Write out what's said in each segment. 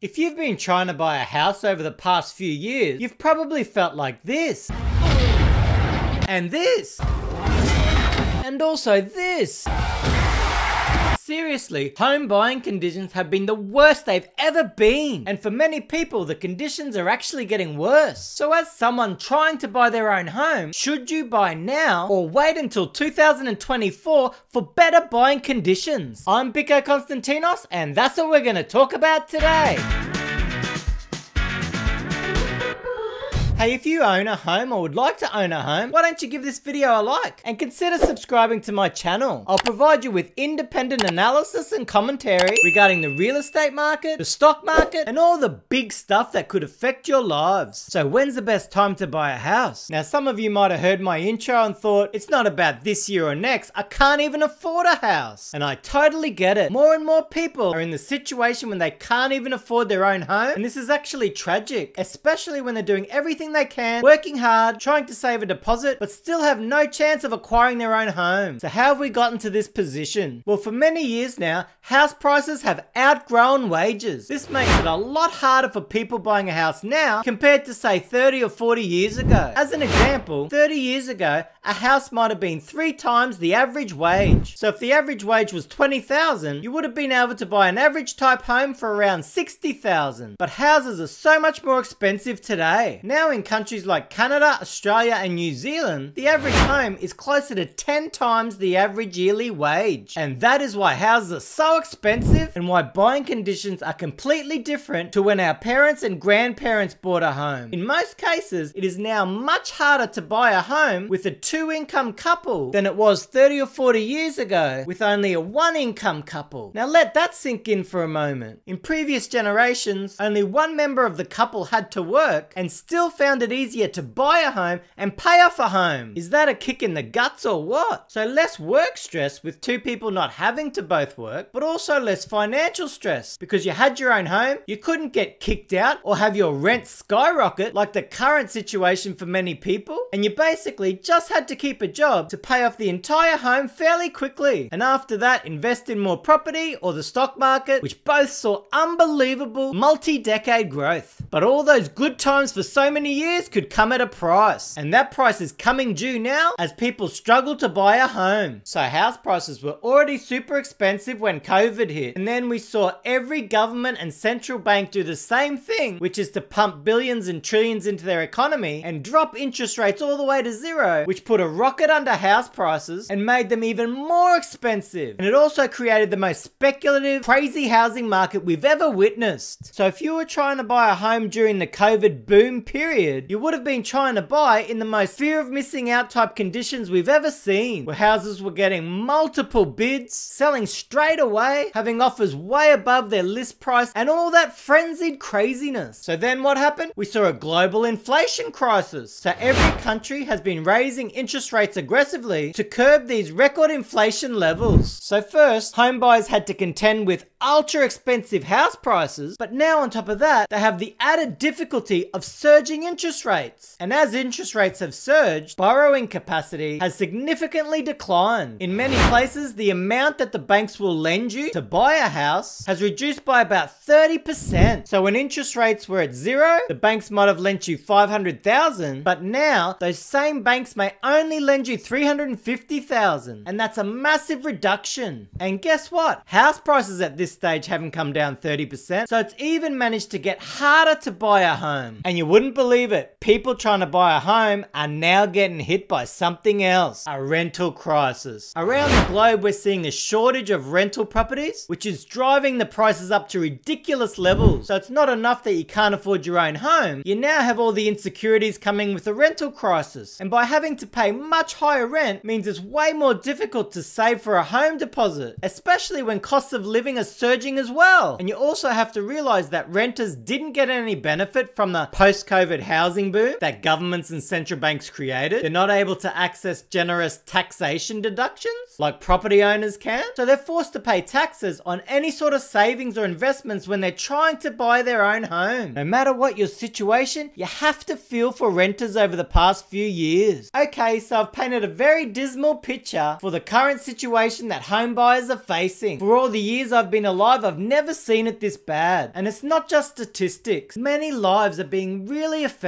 If you've been trying to buy a house over the past few years, you've probably felt like this. And this. And also this. Seriously, home buying conditions have been the worst they've ever been. And for many people, the conditions are actually getting worse. So as someone trying to buy their own home, should you buy now or wait until 2024 for better buying conditions? I'm Biko Konstantinos and that's what we're gonna talk about today. Hey, if you own a home or would like to own a home, why don't you give this video a like and consider subscribing to my channel. I'll provide you with independent analysis and commentary regarding the real estate market, the stock market, and all the big stuff that could affect your lives. So when's the best time to buy a house? Now, some of you might have heard my intro and thought, it's not about this year or next, I can't even afford a house. And I totally get it. More and more people are in the situation when they can't even afford their own home, and this is actually tragic, especially when they're doing everything they can, working hard, trying to save a deposit, but still have no chance of acquiring their own home. So how have we gotten to this position? Well, for many years now, house prices have outgrown wages. This makes it a lot harder for people buying a house now compared to say 30 or 40 years ago. As an example, 30 years ago, a house might have been three times the average wage. So if the average wage was 20,000, you would have been able to buy an average type home for around 60,000. But houses are so much more expensive today. Now in in countries like Canada, Australia, and New Zealand, the average home is closer to 10 times the average yearly wage. And that is why houses are so expensive and why buying conditions are completely different to when our parents and grandparents bought a home. In most cases, it is now much harder to buy a home with a two income couple than it was 30 or 40 years ago with only a one income couple. Now let that sink in for a moment. In previous generations, only one member of the couple had to work and still found found it easier to buy a home and pay off a home. Is that a kick in the guts or what? So less work stress with two people not having to both work, but also less financial stress because you had your own home, you couldn't get kicked out or have your rent skyrocket like the current situation for many people, and you basically just had to keep a job to pay off the entire home fairly quickly. And after that, invest in more property or the stock market, which both saw unbelievable multi-decade growth. But all those good times for so many years could come at a price. And that price is coming due now as people struggle to buy a home. So house prices were already super expensive when COVID hit. And then we saw every government and central bank do the same thing, which is to pump billions and trillions into their economy and drop interest rates all the way to zero, which put a rocket under house prices and made them even more expensive. And it also created the most speculative, crazy housing market we've ever witnessed. So if you were trying to buy a home during the COVID boom period, you would have been trying to buy in the most fear of missing out type conditions we've ever seen, where houses were getting multiple bids, selling straight away, having offers way above their list price, and all that frenzied craziness. So then what happened? We saw a global inflation crisis. So every country has been raising interest rates aggressively to curb these record inflation levels. So first, home buyers had to contend with ultra expensive house prices, but now on top of that, they have the added difficulty of surging interest rates. And as interest rates have surged, borrowing capacity has significantly declined. In many places, the amount that the banks will lend you to buy a house has reduced by about 30%. So when interest rates were at zero, the banks might have lent you 500,000, but now those same banks may only lend you 350,000. And that's a massive reduction. And guess what? House prices at this stage haven't come down 30%. So it's even managed to get harder to buy a home. And you wouldn't believe it, people trying to buy a home are now getting hit by something else, a rental crisis. Around the globe, we're seeing a shortage of rental properties, which is driving the prices up to ridiculous levels. So it's not enough that you can't afford your own home, you now have all the insecurities coming with the rental crisis. And by having to pay much higher rent means it's way more difficult to save for a home deposit, especially when costs of living are surging as well. And you also have to realize that renters didn't get any benefit from the post-COVID housing boom that governments and central banks created. They're not able to access generous taxation deductions like property owners can. So they're forced to pay taxes on any sort of savings or investments when they're trying to buy their own home. No matter what your situation, you have to feel for renters over the past few years. Okay, so I've painted a very dismal picture for the current situation that home buyers are facing. For all the years I've been alive, I've never seen it this bad. And it's not just statistics. Many lives are being really affected.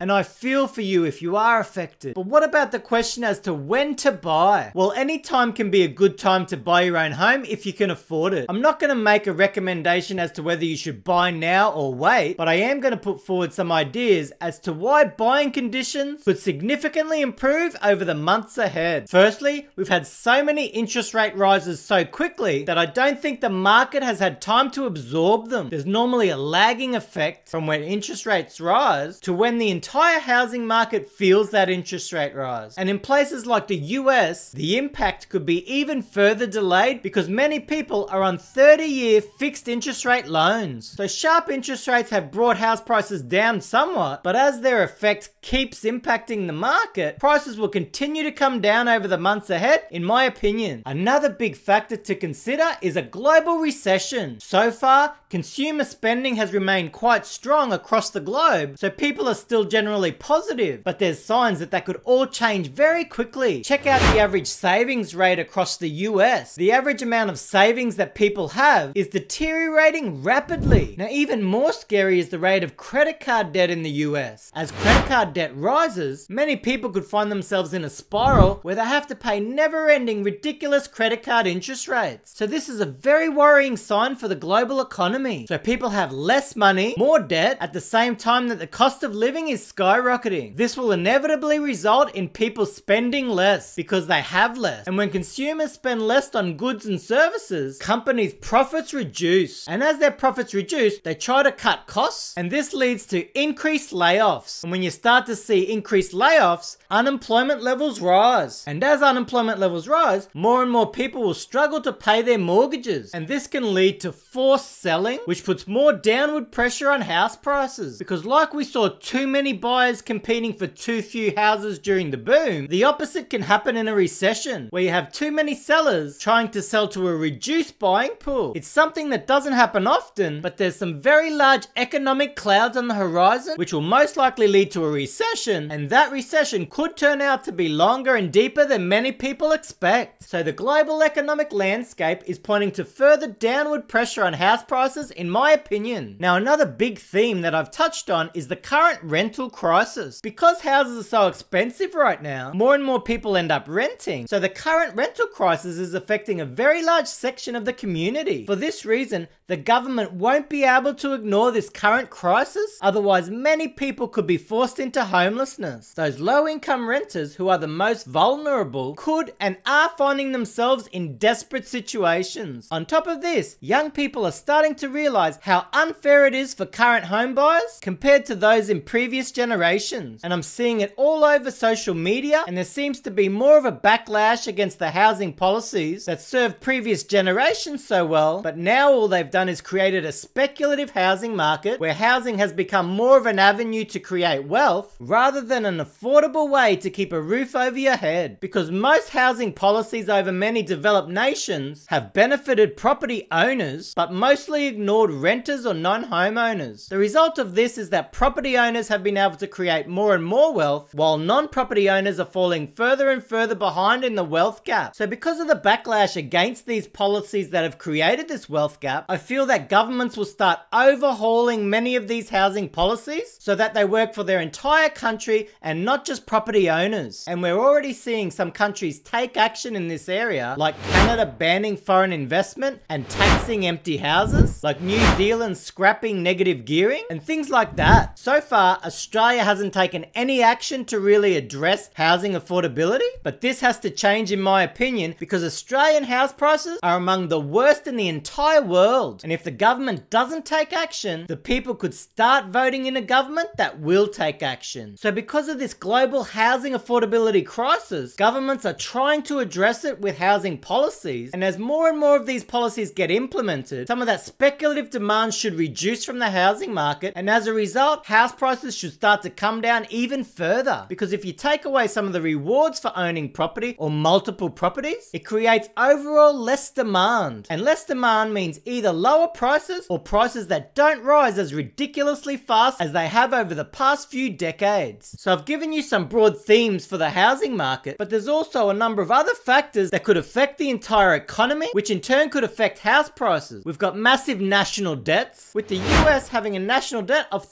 And I feel for you if you are affected. But what about the question as to when to buy? Well, any time can be a good time to buy your own home if you can afford it. I'm not going to make a recommendation as to whether you should buy now or wait, but I am going to put forward some ideas as to why buying conditions could significantly improve over the months ahead. Firstly, we've had so many interest rate rises so quickly that I don't think the market has had time to absorb them. There's normally a lagging effect from when interest rates rise to when the entire housing market feels that interest rate rise. And in places like the US, the impact could be even further delayed because many people are on 30 year fixed interest rate loans. So sharp interest rates have brought house prices down somewhat, but as their effect keeps impacting the market, prices will continue to come down over the months ahead, in my opinion. Another big factor to consider is a global recession. So far, consumer spending has remained quite strong across the globe, so people are still generally positive, but there's signs that that could all change very quickly. Check out the average savings rate across the US. The average amount of savings that people have is deteriorating rapidly. Now, even more scary is the rate of credit card debt in the US. As credit card debt rises, many people could find themselves in a spiral where they have to pay never ending ridiculous credit card interest rates. So, this is a very worrying sign for the global economy. So, people have less money, more debt, at the same time that the cost of living is skyrocketing. This will inevitably result in people spending less because they have less. And when consumers spend less on goods and services, companies' profits reduce. And as their profits reduce, they try to cut costs, and this leads to increased layoffs. And when you start to see increased layoffs, unemployment levels rise. And as unemployment levels rise, more and more people will struggle to pay their mortgages. And this can lead to forced selling, which puts more downward pressure on house prices. Because like we saw too many buyers competing for too few houses during the boom, the opposite can happen in a recession, where you have too many sellers trying to sell to a reduced buying pool. It's something that doesn't happen often, but there's some very large economic clouds on the horizon, which will most likely lead to a recession, and that recession could turn out to be longer and deeper than many people expect. So the global economic landscape is pointing to further downward pressure on house prices, in my opinion. Now, another big theme that I've touched on is the current rental crisis. Because houses are so expensive right now, more and more people end up renting. So the current rental crisis is affecting a very large section of the community. For this reason, the government won't be able to ignore this current crisis, otherwise many people could be forced into homelessness. Those low income renters who are the most vulnerable could and are finding themselves in desperate situations. On top of this, young people are starting to realize how unfair it is for current home buyers compared to those in previous generations. And I'm seeing it all over social media and there seems to be more of a backlash against the housing policies that served previous generations so well, but now all they've done is created a speculative housing market where housing has become more of an avenue to create wealth rather than an affordable way to keep a roof over your head. Because most housing policies over many developed nations have benefited property owners but mostly ignored renters or non homeowners. The result of this is that property owners have been able to create more and more wealth while non property owners are falling further and further behind in the wealth gap. So, because of the backlash against these policies that have created this wealth gap, I feel that governments will start overhauling many of these housing policies so that they work for their entire country and not just property owners. And we're already seeing some countries take action in this area, like Canada banning foreign investment and taxing empty houses, like New Zealand scrapping negative gearing, and things like that. So far, Australia hasn't taken any action to really address housing affordability, but this has to change in my opinion because Australian house prices are among the worst in the entire world. And if the government doesn't take action, the people could start voting in a government that will take action. So because of this global housing affordability crisis, governments are trying to address it with housing policies. And as more and more of these policies get implemented, some of that speculative demand should reduce from the housing market. And as a result, house prices should start to come down even further. Because if you take away some of the rewards for owning property or multiple properties, it creates overall less demand. And less demand means either lower prices or prices that don't rise as ridiculously fast as they have over the past few decades. So I've given you some broad themes for the housing market, but there's also a number of other factors that could affect the entire economy, which in turn could affect house prices. We've got massive national debts, with the US having a national debt of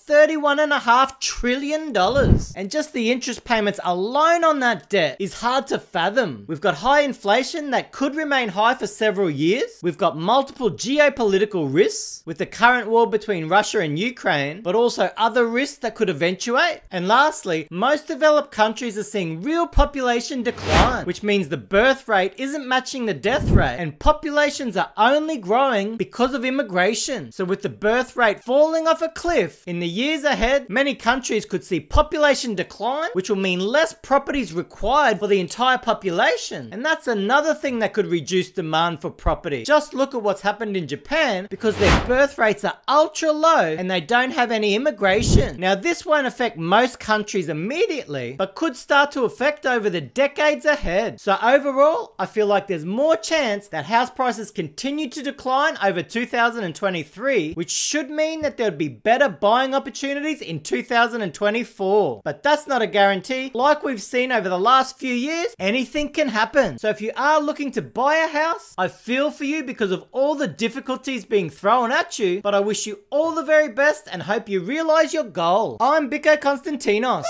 $31.5 trillion. And just the interest payments alone on that debt is hard to fathom. We've got high inflation that could remain high for several years. We've got multiple geopolitical risks with the current war between Russia and Ukraine, but also other risks that could eventuate. And lastly, most developed countries are seeing real population decline, which means the birth rate isn't matching the death rate, and populations are only growing because of immigration. So with the birth rate falling off a cliff in the years ahead, many countries could see population decline, which will mean less properties required for the entire population. And that's another thing that could reduce demand for property. Just look at what's happened in Japan because their birth rates are ultra low and they don't have any immigration. Now this won't affect most countries immediately, but could start to affect over the decades ahead. So overall, I feel like there's more chance that house prices continue to decline over 2023, which should mean that there would be better buying opportunities in 2024. But that's not a guarantee. Like we've seen over the last few years, anything can happen. So if you are looking to buy a house, I feel for you because of all the difficulties being thrown at you, but I wish you all the very best and hope you realize your goal. I'm Biko Konstantinos.